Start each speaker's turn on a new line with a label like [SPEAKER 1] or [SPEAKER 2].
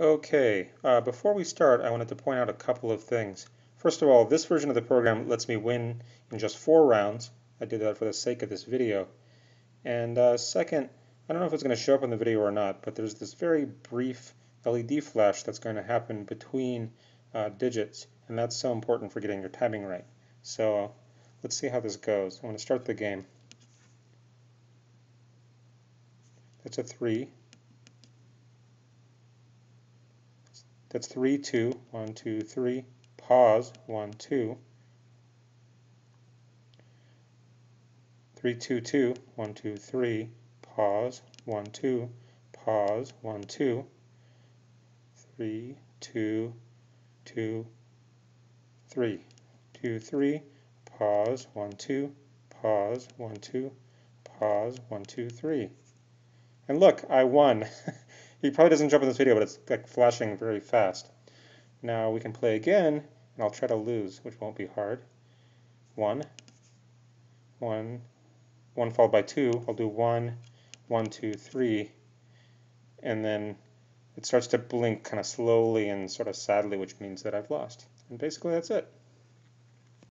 [SPEAKER 1] Okay, uh, before we start, I wanted to point out a couple of things. First of all, this version of the program lets me win in just four rounds. I did that for the sake of this video. And uh, second, I don't know if it's going to show up in the video or not, but there's this very brief LED flash that's going to happen between uh, digits, and that's so important for getting your timing right. So let's see how this goes. I'm going to start the game. That's a 3. That's 3, 2, 1, 2, 3. Pause, 1, 2. 3, 2, 2, 1, 2, 3. Pause, 1, 2. Pause, 1, 2. 3, 2, 2, 3. 2, 3. Pause, 1, 2. Pause, 1, 2. Pause, 1, 2, 3. And look, I won. he probably doesn't jump in this video, but it's like flashing very fast. Now we can play again, and I'll try to lose, which won't be hard. One, one, one followed by two. I'll do one, one, two, three, and then it starts to blink kind of slowly and sort of sadly, which means that I've lost. And basically that's it.